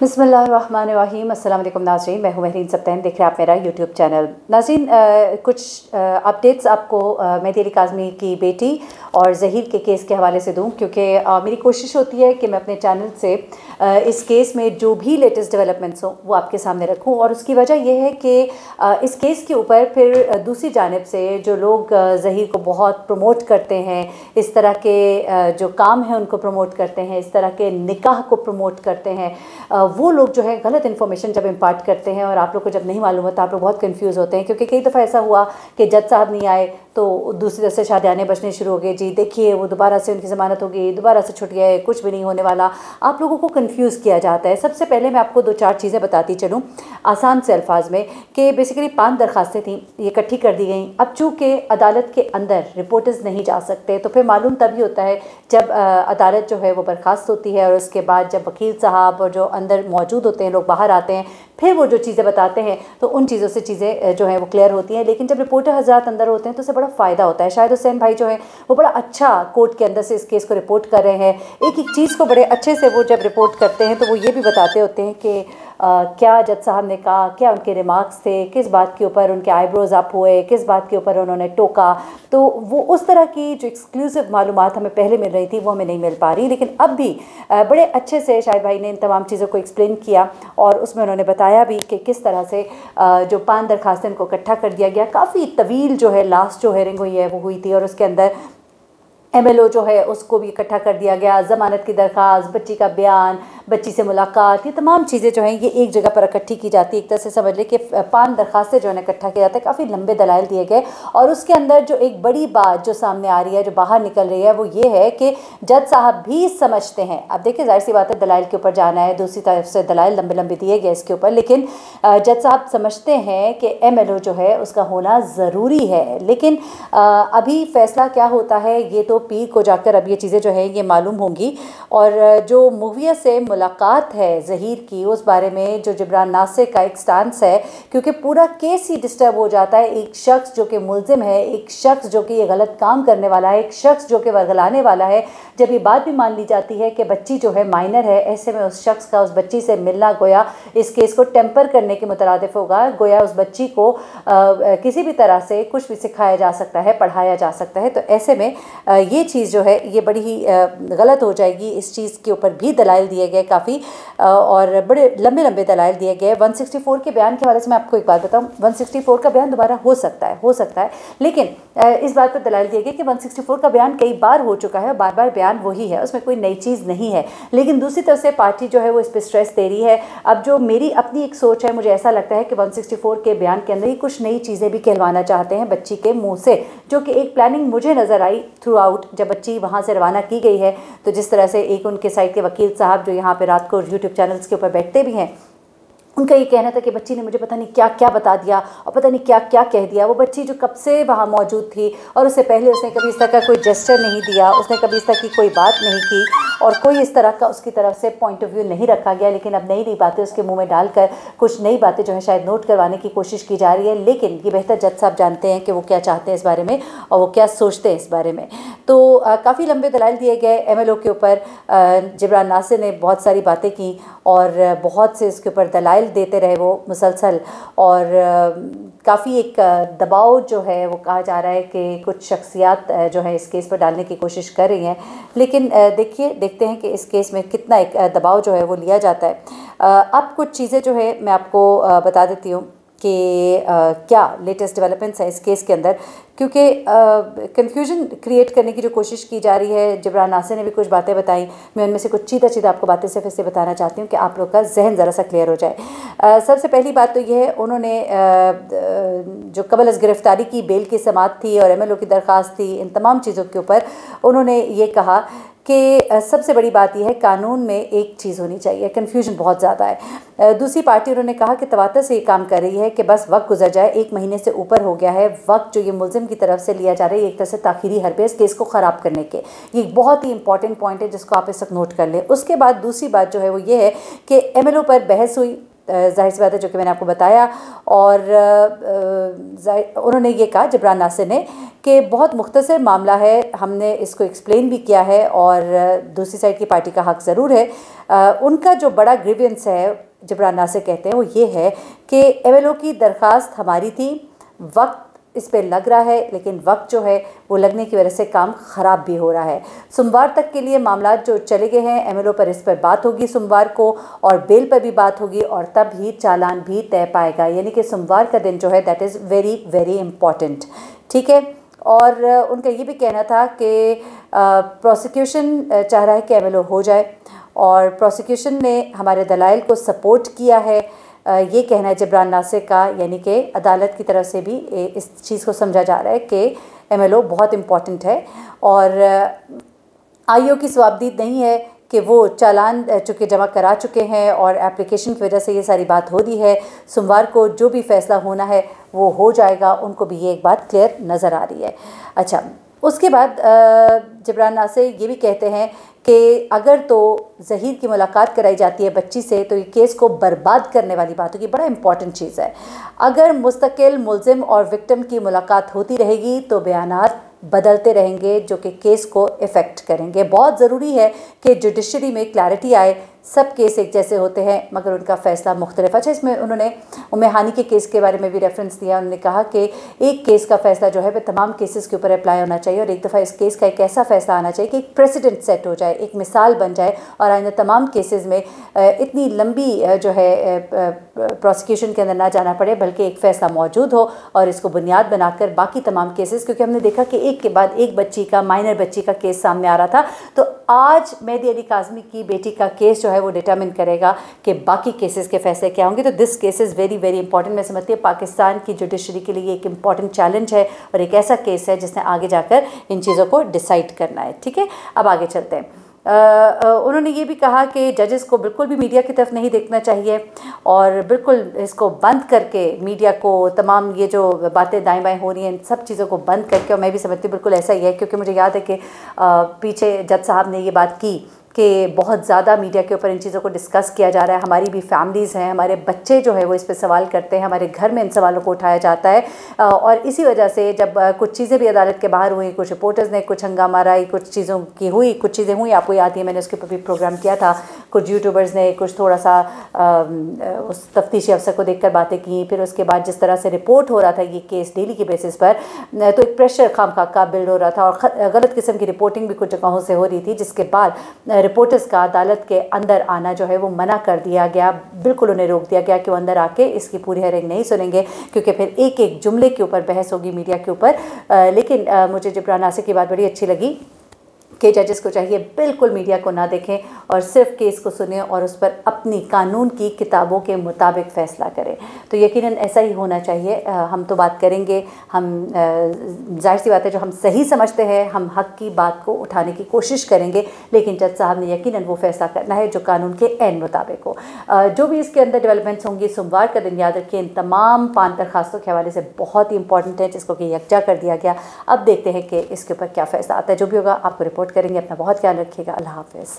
बसमीम अल्लाम नाजरीन, मैं हूँ महरीन सप्तैन देख रहे हैं आप मेरा यूट्यूब चैनल नाजरीन कुछ अपडेट्स आपको मैं तेरी काजमी की बेटी और जहीर के केस के हवाले से दूँ, क्योंकि मेरी कोशिश होती है कि मैं अपने चैनल से इस केस में जो भी लेटेस्ट डेवलपमेंट्स हों, वो आपके सामने रखूँ। और उसकी वजह यह है कि इस केस के ऊपर फिर दूसरी जानब से जो लोग जहीर को बहुत प्रमोट करते हैं, इस तरह के जो काम हैं उनको प्रमोट करते हैं, इस तरह के निकाह को प्रमोट करते हैं वो लोग जो है गलत इन्फॉर्मेशन जब इम्पार्ट करते हैं और आप लोग को जब नहीं मालूम होता, आप लोग बहुत कन्फ्यूज़ होते हैं। क्योंकि कई दफ़ा ऐसा हुआ कि जज साहब नहीं आए तो दूसरी तरफ़ से शादियाने बचने शुरू हो गए, जी, देखिए, वो दोबारा से उनकी ज़मानत होगी, दोबारा से छुट गए कुछ भी नहीं होने वाला। आप लोगों को कन्फ्यूज़ किया जाता है। सबसे पहले मैं आपको दो चार चीज़ें बताती चलूँ आसान से अल्फाज में कि बेसिकली पाँच दरख्वास्तें थी, ये इकट्ठी कर दी गई। अब चूँकि अदालत के अंदर रिपोर्टर्स नहीं जा सकते तो फिर मालूम तभी होता है जब अदालत जो है वो बर्खास्त होती है और उसके बाद जब वकील साहब और जो अंदर मौजूद होते हैं, लोग बाहर आते हैं, फिर वो जो चीज़ें बताते हैं तो उन चीज़ों से चीज़ें जो है वो क्लियर होती हैं। लेकिन जब रिपोर्टर हजरात अंदर होते हैं तो उससे बड़ा फ़ायदा होता है। शायद हुसैन भाई जो है, वो बड़ा अच्छा कोर्ट के अंदर से इस केस को रिपोर्ट कर रहे हैं। एक एक चीज़ को बड़े अच्छे से वो जब रिपोर्ट करते हैं तो वो ये भी बताते होते हैं कि क्या जज साहब ने कहा, क्या उनके रिमार्क्स थे, किस बात के ऊपर उनके आईब्रोज अप हुए, किस बात के ऊपर उन्होंने टोका। तो वो उस तरह की जो एक्सक्लूसिव मालूम हमें पहले मिल रही थी, वो हमें नहीं मिल पा रही। लेकिन अब भी बड़े अच्छे से शायद भाई ने इन तमाम चीज़ों को एक्सप्लेन किया और उसमें उन्होंने बताया भी कि किस तरह से जो पान दरखास्तें इनको इकट्ठा कर दिया गया। काफ़ी तवील जो है लास्ट जो हेयरिंग हुई है, वो हुई थी और उसके अंदर एम जो है, उसको भी इकट्ठा कर दिया गया। ज़मानत की दरख्वास्त बच्ची का बयान बच्ची से मुलाकात, ये तमाम चीज़ें जो हैं, ये एक जगह पर इकट्ठी की जाती है। एक तरह से समझ लें कि पान दरखास्तें जो है इकट्ठा किया जाता है। काफ़ी लंबे दलाइल दिए गए। और उसके अंदर जो एक बड़ी बात जो सामने आ रही है, जो बाहर निकल रही है, वो ये है कि जज साहब भी समझते हैं। अब देखिए, ज़ाहिर सी बात है, दलाइल के ऊपर जाना है, दूसरी तरफ़ से दलाइल लंबे लंबे दिए गए इसके ऊपर। लेकिन जज साहब समझते हैं कि एम जो है, उसका होना ज़रूरी है। लेकिन अभी फ़ैसला क्या होता है, ये तो पीर को जाकर अब ये चीज़ें जो है, ये मालूम होंगी। और जो मूविया से मुलाकात है जहीर की। उस बारे में जो जबरान नासिर का एक स्टांस है क्योंकि पूरा केस ही डिस्टर्ब हो जाता है। एक शख्स जो कि मुलजिम है एक शख्स जो कि ये गलत काम करने वाला है एक शख्स जो कि वर्गलाने वाला है। जब ये बात भी मान ली जाती है कि बच्ची जो है माइनर है ऐसे में उस शख्स का उस बच्ची से मिलना गोया इस केस को टेम्पर करने के मुतरदफ होगा। गोया उस बच्ची को आ, किसी भी तरह से कुछ भी सिखाया जा सकता है पढ़ाया जा सकता है। तो ऐसे में आ, ये चीज़ जो है ये बड़ी ही गलत हो जाएगी। इस चीज़ के ऊपर भी दलाइल दिए गए काफ़ी और बड़े लंबे लंबे दलाइल दिए गए। 164 के बयान के हवाले से मैं आपको एक बात बताऊँ 164 का बयान दोबारा हो सकता है, हो सकता है। लेकिन इस बात पर दलाइल दिए गए कि 164 का बयान कई बार हो चुका है बार बार बयान वही है, उसमें कोई नई चीज़ नहीं है। लेकिन दूसरी तरफ़ से पार्टी जो है वो इस पर स्ट्रेस दे रही है। अब जो मेरी अपनी एक सोच है, मुझे ऐसा लगता है कि वन के बयान के अंदर ही कुछ नई चीज़ें भी कहलवाना चाहते हैं बच्ची के मुँह से, जो कि एक प्लानिंग मुझे नज़र आई थ्रू आउट जब बच्ची वहाँ से रवाना की गई है। तो जिस तरह से एक उनके साइड के वकील साहब जो यहाँ पे रात को यूट्यूब चैनल्स के ऊपर बैठते भी हैं। उनका ये कहना था कि बच्ची ने मुझे पता नहीं क्या क्या बता दिया और पता नहीं क्या क्या कह दिया। वो बच्ची जो कब से वहाँ मौजूद थी और उससे पहले उसने कभी इस तरह का कोई जेस्टर नहीं दिया, उसने कभी इस तरह की कोई बात नहीं की। और कोई इस तरह का उसकी तरफ़ से पॉइंट ऑफ़ व्यू नहीं रखा गया, लेकिन अब नई नई बातें उसके मुँह में डालकर, कुछ नई बातें जो है शायद नोट करवाने की कोशिश की जा रही है, लेकिन ये बेहतर जज साहब जानते हैं कि वो क्या चाहते हैं इस बारे में और वो क्या सोचते हैं इस बारे में। तो काफ़ी लंबे दलाइल दिए गए एमएलओ के ऊपर जबरान नासिर ने बहुत सारी बातें की और बहुत से इसके ऊपर दलाइल देते रहे वो मुसलसल और काफ़ी एक दबाव जो है वो कहा जा रहा है कि कुछ शख्सियात जो है इस केस पर डालने की कोशिश कर रही हैं। लेकिन देखिए देखते हैं कि इस केस में कितना एक दबाव जो है वो लिया जाता है। अब कुछ चीज़ें जो है मैं आपको बता देती हूँ कि क्या लेटेस्ट डेवलपमेंट्स हैं इस केस के अंदर। क्योंकि कन्फ्यूज़न क्रिएट करने की जो कोशिश की जा रही है जबरान नासिर ने भी कुछ बातें बताई। मैं उनमें से कुछ चीधा चीधा आपको बातें से फिर से बताना चाहती हूँ कि आप लोग का जहन ज़रा सा क्लियर हो जाए। आ, सबसे पहली बात तो यह है उन्होंने आ, जो कबल अज गिरफ्तारी की बेल की समात थी और एमएलओ की दरख्वास्त थी इन तमाम चीज़ों के ऊपर उन्होंने ये कहा कि सबसे बड़ी बात यह है कानून में एक चीज़ होनी चाहिए कन्फ्यूज़न बहुत ज़्यादा है। दूसरी पार्टी उन्होंने कहा कि तवातर से ये काम कर रही है कि बस वक्त गुजर जाए, एक महीने से ऊपर हो गया है, वक्त जो ये मुलजिम की तरफ़ से लिया जा रहा है एक तरह से ताखिरी हरबेज केस को ख़राब करने के। ये बहुत ही इंपॉर्टेंट पॉइंट है जिसको आप इस वक्त नोट कर लें। उसके बाद दूसरी बात जो है वो ये है कि एमएलओ पर बहस हुई ज़ाहिर सी बात है, जो कि मैंने आपको बताया और उन्होंने ये कहा, जबरान नासिर ने, कि बहुत मुख्तर मामला है, हमने इसको एक्सप्लेन भी किया है और दूसरी साइड की पार्टी का हक ज़रूर है। उनका जो बड़ा ग्रीवियंस है, जबरान नासिर कहते हैं, वो ये है कि एम की दरख्वास्त हमारी थी, वक्त इस पर लग रहा है, लेकिन वक्त जो है, वो लगने की वजह से काम ख़राब भी हो रहा है। सोमवार तक के लिए मामला जो चले गए हैं एमएलओ पर इस पर बात होगी सोमवार को, और बेल पर भी बात होगी, और तब ही चालान भी तय पाएगा। यानी कि सोमवार का दिन जो है that is very very important ठीक है? और उनका ये भी कहना था कि प्रोसिक्यूशन चाह रहा है कि एमएलओ हो जाए, और प्रोसिक्यूशन ने हमारे दलाइल को सपोर्ट किया है। ये कहना है जबरान नासिर का, यानी कि अदालत की तरफ़ से भी इस चीज़ को समझा जा रहा है कि एमएलओ बहुत इंपॉर्टेंट है और आईओ की स्वाबदीद नहीं है कि वो चालान चुके, जमा करा चुके हैं और एप्लीकेशन की वजह से ये सारी बात हो रही है। सोमवार को जो भी फ़ैसला होना है वो हो जाएगा, उनको भी ये एक बात क्लियर नज़र आ रही है। अच्छा उसके बाद जबरान नासिर ये भी कहते हैं कि अगर तो जहीर की मुलाकात कराई जाती है बच्ची से तो ये केस को बर्बाद करने वाली बात होगी, बड़ा इंपॉर्टेंट चीज़ है। अगर मुस्तकिल, मुलजिम और विक्टिम की मुलाकात होती रहेगी तो बयानात बदलते रहेंगे, जो कि केस को इफ़ेक्ट करेंगे। बहुत ज़रूरी है कि जुडिशरी में क्लैरिटी आए सब केस एक जैसे होते हैं, मगर उनका फ़ैसला मुख्तलिफ़। अच्छा इसमें उन्होंने उमे हानि के केस के बारे में भी रेफरेंस दिया। उन्होंने कहा कि एक केस का फ़ैसला जो है, वह तमाम केसेस के ऊपर अप्लाई होना चाहिए और एक दफ़ा इस केस का एक ऐसा फ़ैसला आना चाहिए कि एक प्रेसिडेंट सेट हो जाए, एक मिसाल बन जाए और आइंदा तमाम केसेज में इतनी लंबी जो है प्रोसिक्यूशन के अंदर ना जाना पड़े, बल्कि एक फ़ैसला मौजूद हो और इसको बुनियाद बनाकर बाकी तमाम केसेस क्योंकि हमने देखा कि एक के बाद एक बच्ची का माइनर बच्ची का केस सामने आ रहा था। तो आज मेहदी अली काजमी की बेटी का केस जो है वो डिटर्मिन करेगा कि बाकी केसेस के फैसले क्या होंगे। तो this case is very very important मैं समझती हूँ पाकिस्तान की जुडिशरी के लिए एक इंपॉर्टेंट चैलेंज है और एक ऐसा केस है जिसने आगे जाकर इन चीज़ों को डिसाइड करना है। ठीक है? अब आगे चलते हैं। उन्होंने ये भी कहा कि जजेस को बिल्कुल भी मीडिया की तरफ़ नहीं देखना चाहिए और बिल्कुल इसको बंद करके मीडिया को, तमाम ये जो बातें दाएँ बाएँ हो रही हैं सब चीज़ों को बंद करके, और मैं भी समझती हूँ बिल्कुल ऐसा ही है, क्योंकि मुझे याद है कि पीछे जज साहब ने ये बात की कि बहुत ज़्यादा मीडिया के ऊपर इन चीज़ों को डिस्कस किया जा रहा है। हमारी भी फैमिलीज़ हैं, हमारे बच्चे जो है वो इस पर सवाल करते हैं, हमारे घर में इन सवालों को उठाया जाता है। और इसी वजह से जब कुछ चीज़ें भी अदालत के बाहर हुई, कुछ रिपोर्टर्स ने कुछ हंगामा रहा, कुछ चीज़ों की हुई, कुछ चीज़ें हुई, आपको याद है मैंने उसके ऊपर भी प्रोग्राम किया था। कुछ यूट्यूबर्स ने कुछ थोड़ा सा उस तफ्तीशी अफसर को देख बातें की, फिर उसके बाद जिस तरह से रिपोर्ट हो रहा था ये केस डेली की बेसिस पर तो एक प्रेशर खाम खा का बिल्ड हो रहा था। और गलत किस्म की रिपोर्टिंग भी कुछ जगहों से हो रही थी, जिसके बाद रिपोर्टर्स का अदालत के अंदर आना जो है वो मना कर दिया गया। बिल्कुल उन्हें रोक दिया गया कि वो अंदर आके इसकी पूरी हरिंग नहीं सुनेंगे, क्योंकि फिर एक एक जुमले के ऊपर बहस होगी मीडिया के ऊपर। लेकिन मुझे जबरान आसिफ की बात बड़ी अच्छी लगी कि जजेस को चाहिए बिल्कुल मीडिया को ना देखें और सिर्फ़ केस को सुने और उस पर अपनी कानून की किताबों के मुताबिक फ़ैसला करें। तो यकीन ऐसा ही होना चाहिए। हम तो बात करेंगे। हम ज़ाहिर सी बात है जो हम सही समझते हैं, हम हक की बात को उठाने की कोशिश करेंगे, लेकिन जज साहब ने यकीन वो फ़ैसला करना है जो कानून के एन मुताबिक हो। जो भी इसके अंदर डेवलपमेंट्स होंगी, सोमवार का दिन याद रखिए। इन तमाम पान दरखास्तों के हवाले से बहुत ही इंपॉर्टेंट है, जिसको कि यकजा कर दिया गया। अब देखते हैं कि इसके ऊपर क्या फ़ैसला आता है। जो भी होगा, आपको रिपोर्ट करेंगे। अपना बहुत ख्याल रखिएगा। अल्लाह हाफिज़।